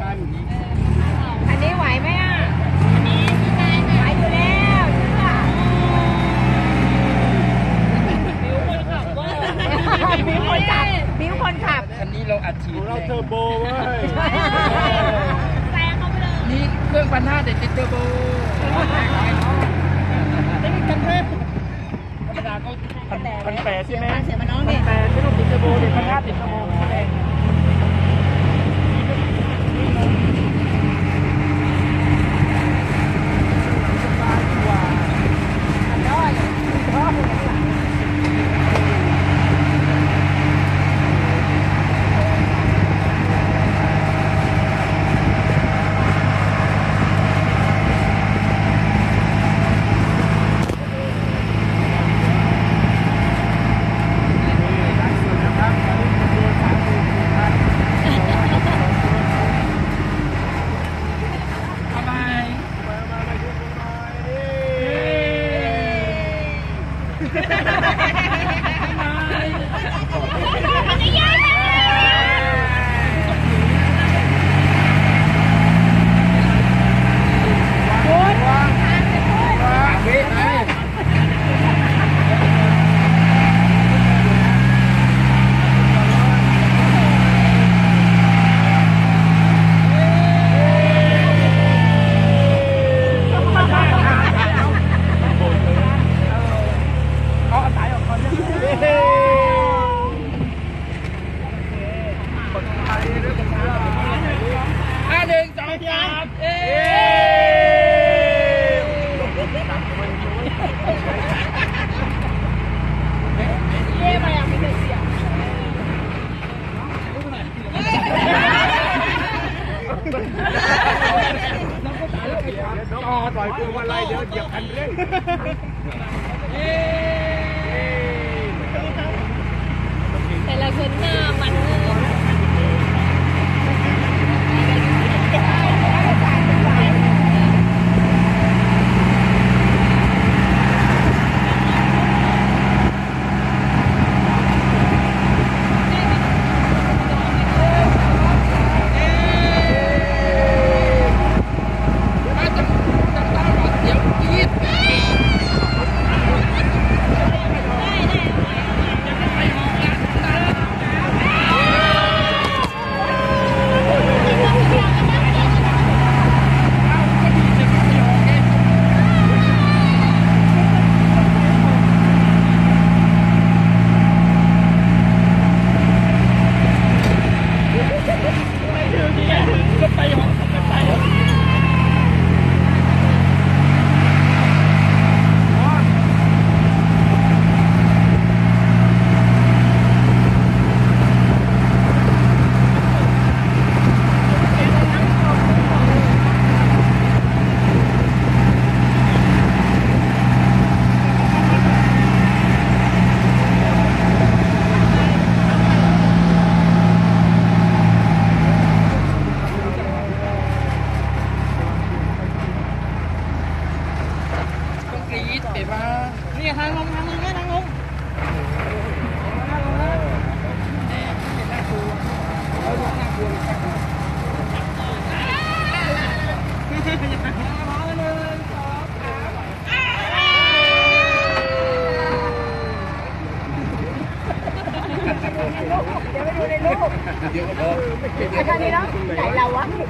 ป้าอยู่นี่อันนี้ไหวไหมอะไหวอยู่แล้วเชื่อมีคนขับมีคนขับคันนี้เราอัดฉีดเราเทอร์โบเว้ยนี่เครื่องพันห้าแต่ติดเทอร์โบไม่มีคันเร่ธรรมดาก็พันพันแปดใช่ไหมเสียมาน้องพัเนี่นยแปดไม่ต้องติดเทอร์โบเดี๋ยวพันห้าติดเทอร์โบ ปล่อยพวงมาลัยเดี๋ยวเหยียบคันเร่งแต่ละคนหน้ามันเลย ถ้าจะจะต้อนรับเดี๋ยวยีดก็ไปหอก็ไปหอ ต้องกรี๊ดเดี๋ยวมานี่ทางลงทางลงนะทางลง เดี๋ยวก็ไอ้คันนี้เนาะไห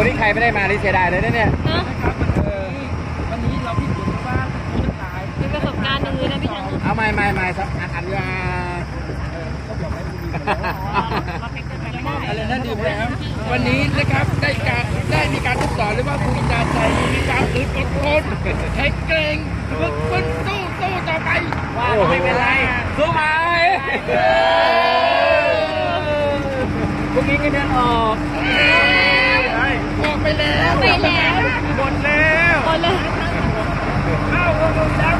อ้นี่ใครไม่ได้มานี่เสียดายเลยนะเนี่ยเนอะครับเออวันนี้เราพิสูจน์ว่าผู้ขายมีประสบการณ์หนึ่งเลยนะพี่ช้างเอาไม่ไม่ไม่สักอันอันเดียวอะไรนั่นดีแล้ววันนี้นะครับได้การได้มีการทดสอบหรือว่าคุณจาใจมีการอึดอดทนใช้เกรงฝึกฝนสู้สู้ต่อไปว่าไม่เป็นไรสู้ไหมพรุ่งนี้ก็เดินออกออกไป แล้วไปแล้วหมดแล้วคนเลยเข้าลงแล้ว